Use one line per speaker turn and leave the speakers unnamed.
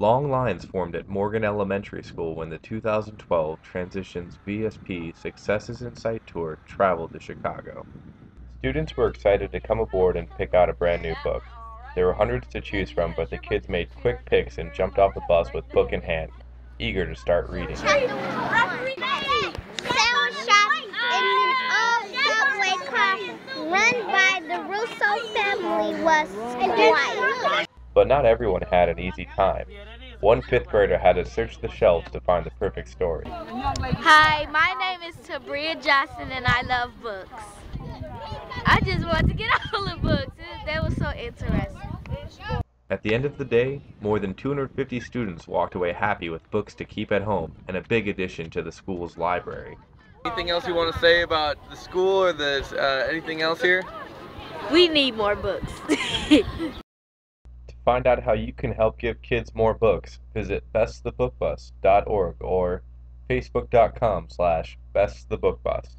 Long lines formed at Morgan Elementary School when the 2012 Transitions VSP Successes in Sight Tour traveled to Chicago. Students were excited to come aboard and pick out a brand new book. There were hundreds to choose from, but the kids made quick picks and jumped off the bus with book in hand, eager to start reading.
Cell shop in an old subway car run by the Russo family was quiet.
But not everyone had an easy time. One fifth grader had to search the shelves to find the perfect story.
Hi, my name is Sabria Jackson and I love books. I just wanted to get all the books. They were so interesting.
At the end of the day, more than 250 students walked away happy with books to keep at home and a big addition to the school's library.
Anything else you want to say about the school or the uh, anything else here?
We need more books.
Find out how you can help give kids more books, visit bessthebookbus.org or facebook.com slash bessthebookbus.